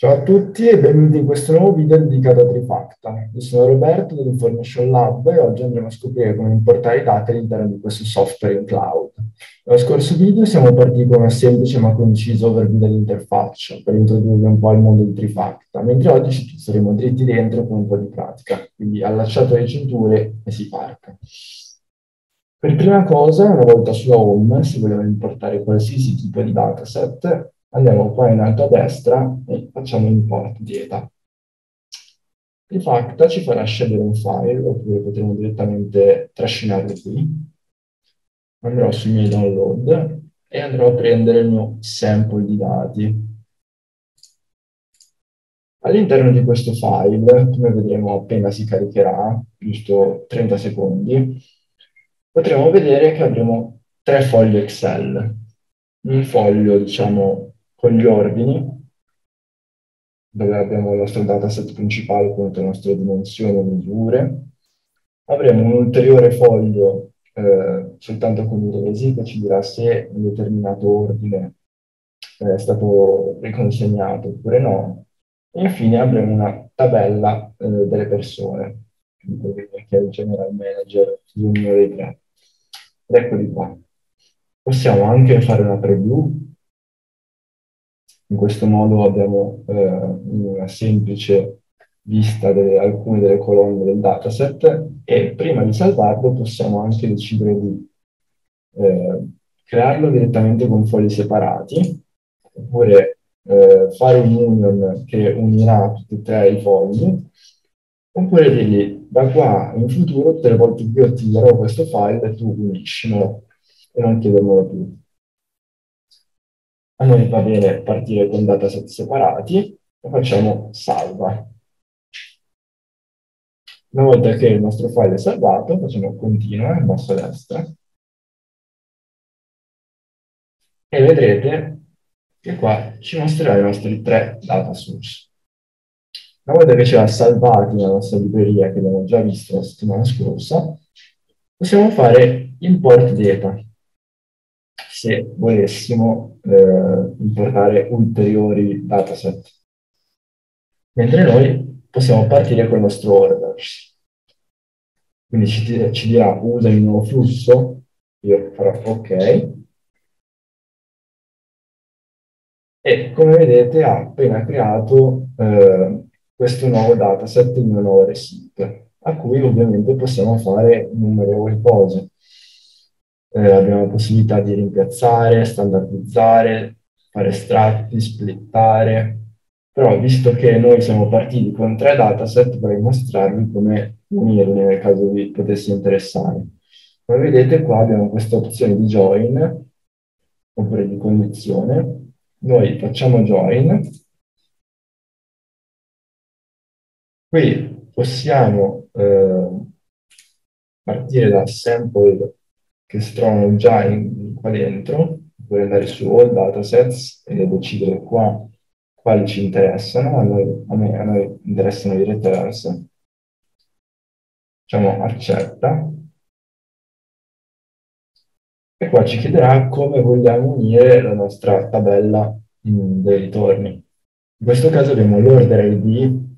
Ciao a tutti e benvenuti in questo nuovo video dedicato a Trifacta. Io sono Roberto dell'Information Lab e oggi andremo a scoprire come importare i dati all'interno di questo software in cloud. Nello scorso video siamo partiti con una semplice ma concisa overview dell'interfaccia per introdurre un po' al mondo di Trifacta, mentre oggi ci saremo dritti dentro con un po' di pratica, quindi allacciato le cinture e si parte. Per prima cosa, una volta sulla home, se vogliamo importare qualsiasi tipo di dataset, Andiamo qua in alto a destra e facciamo import dieta. Il facta ci farà scegliere un file, oppure potremo direttamente trascinarlo qui. Andrò sui miei download e andrò a prendere il mio sample di dati. All'interno di questo file, come vedremo appena si caricherà, giusto 30 secondi, potremo vedere che avremo tre fogli Excel. Un foglio, diciamo, con gli ordini, dove abbiamo il nostro dataset principale con le nostre dimensioni e misure. Avremo un ulteriore foglio eh, soltanto con i resi che ci dirà se un determinato ordine è stato riconsegnato oppure no. E infine avremo una tabella eh, delle persone, che è il general manager di ognuno dei tre. eccoli qua. Possiamo anche fare una preview in questo modo abbiamo eh, una semplice vista di alcune delle colonne del dataset e prima di salvarlo possiamo anche decidere di eh, crearlo direttamente con fogli separati oppure eh, fare un union che unirà tutti e tre i fogli oppure dirgli da qua in futuro tutte le volte che io attiverò questo file tu uniscimelo e non chiedermelo più. A noi va bene partire con dataset separati e facciamo salva. Una volta che il nostro file è salvato, facciamo continua in basso a destra e vedrete che qua ci mostrerà i nostri tre data source. Una volta che ci ha salvati nella nostra libreria che abbiamo già visto la settimana scorsa, possiamo fare import data se volessimo eh, importare ulteriori dataset. Mentre noi possiamo partire con il nostro orders. Quindi ci, ci dirà usa il nuovo flusso, io farò ok. E come vedete ha appena creato eh, questo nuovo dataset, il mio nuovo receipt, a cui ovviamente possiamo fare innumerevoli cose eh, abbiamo la possibilità di rimpiazzare, standardizzare, fare estratti, splittare, però visto che noi siamo partiti con tre dataset vorrei mostrarvi come unirli nel caso vi potesse interessare. Come vedete qua abbiamo questa opzione di join, oppure di condizione. Noi facciamo join. Qui possiamo eh, partire da sample che si trovano già in, qua dentro, puoi andare su All Datasets e decidere qua quali ci interessano, a noi, a me, a noi interessano i returns, facciamo accetta, e qua ci chiederà come vogliamo unire la nostra tabella mh, dei ritorni. In questo caso abbiamo l'order ID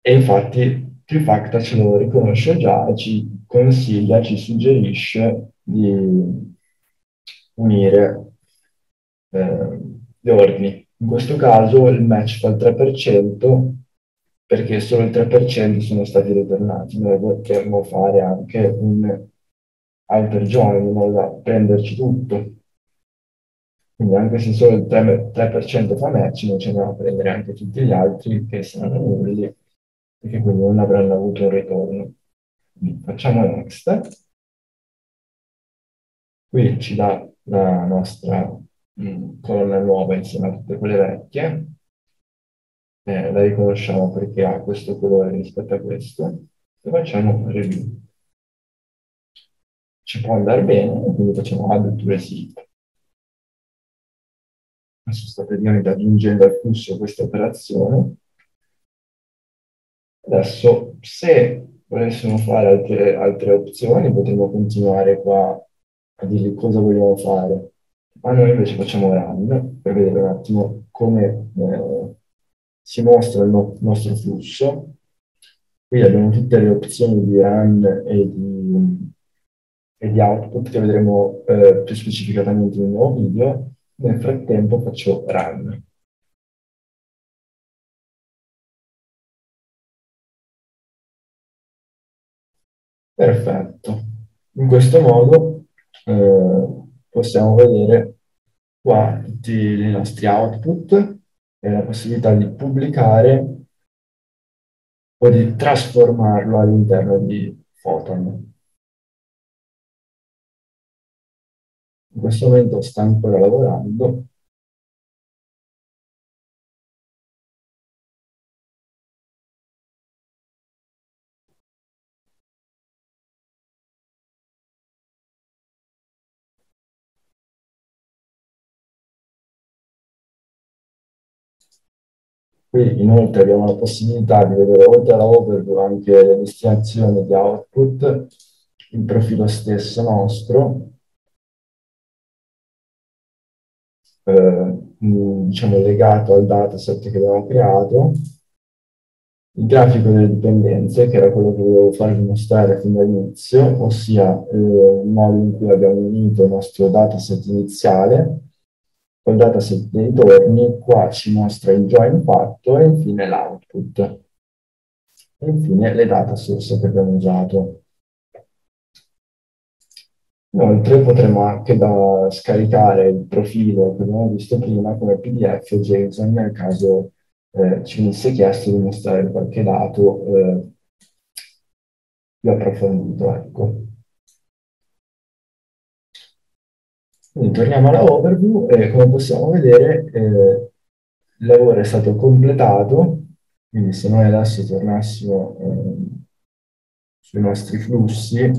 e infatti Trifacta ce lo riconosce già e ci consiglia, ci suggerisce di unire eh, gli ordini. In questo caso il match fa il 3% perché solo il 3% sono stati ritornati. Noi potremmo fare anche un outer join da prenderci tutto. Quindi anche se solo il 3%, 3% fa match, noi ci andiamo a prendere anche tutti gli altri che saranno nulli che quindi non avranno avuto un ritorno. Facciamo next. Qui ci dà la nostra mh, mm, colonna nuova insieme a tutte quelle vecchie. Eh, la riconosciamo perché ha questo colore rispetto a questo. E facciamo review. Ci può andare bene, quindi facciamo add to receipt. Adesso sta praticamente aggiungendo al flusso questa operazione. Adesso, se volessimo fare altre, altre opzioni, potremmo continuare qua a dirgli cosa vogliamo fare. Ma noi invece facciamo run per vedere un attimo come eh, si mostra il no- nostro flusso. Qui abbiamo tutte le opzioni di run e di, e di output che vedremo eh, più specificatamente nel nuovo video. Nel frattempo faccio run. Perfetto. In questo modo eh, possiamo vedere qua tutti i nostri output e la possibilità di pubblicare o di trasformarlo all'interno di Photon. In questo momento sta ancora lavorando Qui inoltre abbiamo la possibilità di vedere oltre alla overview anche le destinazioni di output, il profilo stesso nostro, eh, diciamo legato al dataset che abbiamo creato, il grafico delle dipendenze, che era quello che volevo farvi mostrare fin dall'inizio, ossia eh, il modo in cui abbiamo unito il nostro dataset iniziale col dataset dei ritorni, qua ci mostra il join fatto e infine l'output. E infine le data source che abbiamo usato. Inoltre potremo anche scaricare il profilo che abbiamo visto prima come PDF o JSON nel caso eh, ci venisse chiesto di mostrare qualche dato eh, più approfondito. Ecco. Quindi torniamo alla overview e come possiamo vedere eh, il lavoro è stato completato, quindi se noi adesso tornassimo eh, sui nostri flussi,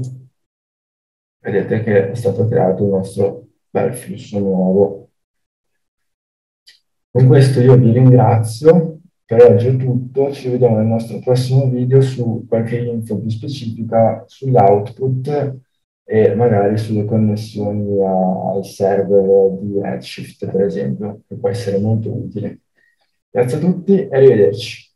vedete che è stato creato il nostro bel flusso nuovo. Con questo io vi ringrazio, per oggi è tutto, ci vediamo nel nostro prossimo video su qualche info più specifica sull'output e magari sulle connessioni a, al server di Redshift, per esempio, che può essere molto utile. Grazie a tutti e arrivederci.